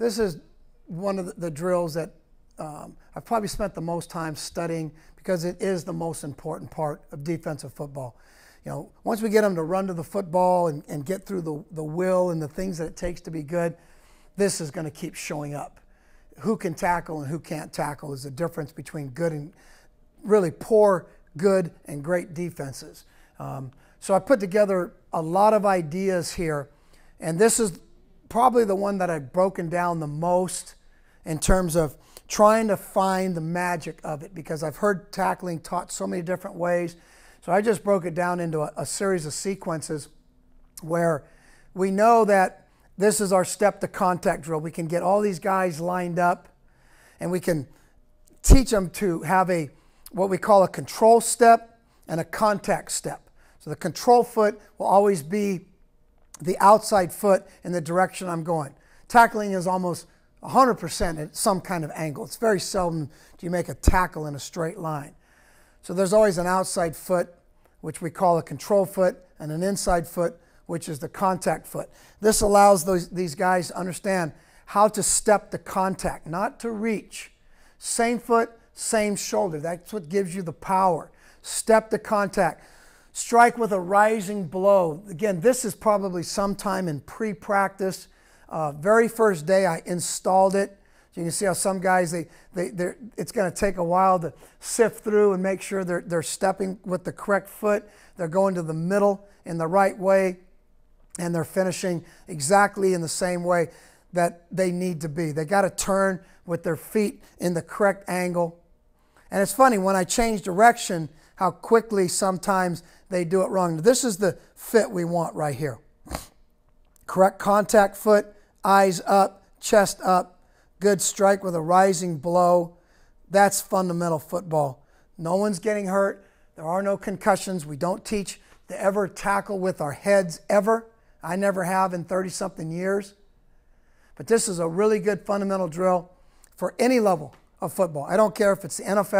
This is one of the, drills that um, I've probably spent the most time studying because it is the most important part of defensive football. You know, once we get them to run to the football and, and get through the, the will and the things that it takes to be good, this is going to keep showing up. Who can tackle and who can't tackle is the difference between good and really poor, good, and great defenses. Um, so I put together a lot of ideas here, and this is probably the one that I've broken down the most in terms of trying to find the magic of it because I've heard tackling taught so many different ways. So I just broke it down into a, a series of sequences where we know that this is our step to contact drill. We can get all these guys lined up and we can teach them to have a what we call a control step and a contact step. So the control foot will always be the outside foot in the direction I'm going. Tackling is almost 100% at some kind of angle. It's very seldom do you make a tackle in a straight line. So there's always an outside foot, which we call a control foot, and an inside foot, which is the contact foot. This allows those, these guys to understand how to step the contact, not to reach. Same foot, same shoulder. That's what gives you the power. Step the contact. Strike with a rising blow. Again, this is probably sometime in pre practice. Uh, very first day I installed it. So you can see how some guys, they, they, it's going to take a while to sift through and make sure they're, they're stepping with the correct foot. They're going to the middle in the right way, and they're finishing exactly in the same way that they need to be. They got to turn with their feet in the correct angle. And it's funny, when I change direction, how quickly sometimes they do it wrong. This is the fit we want right here. Correct contact foot, eyes up, chest up, good strike with a rising blow. That's fundamental football. No one's getting hurt. There are no concussions. We don't teach to ever tackle with our heads ever. I never have in 30 something years. But this is a really good fundamental drill for any level of football. I don't care if it's the NFL.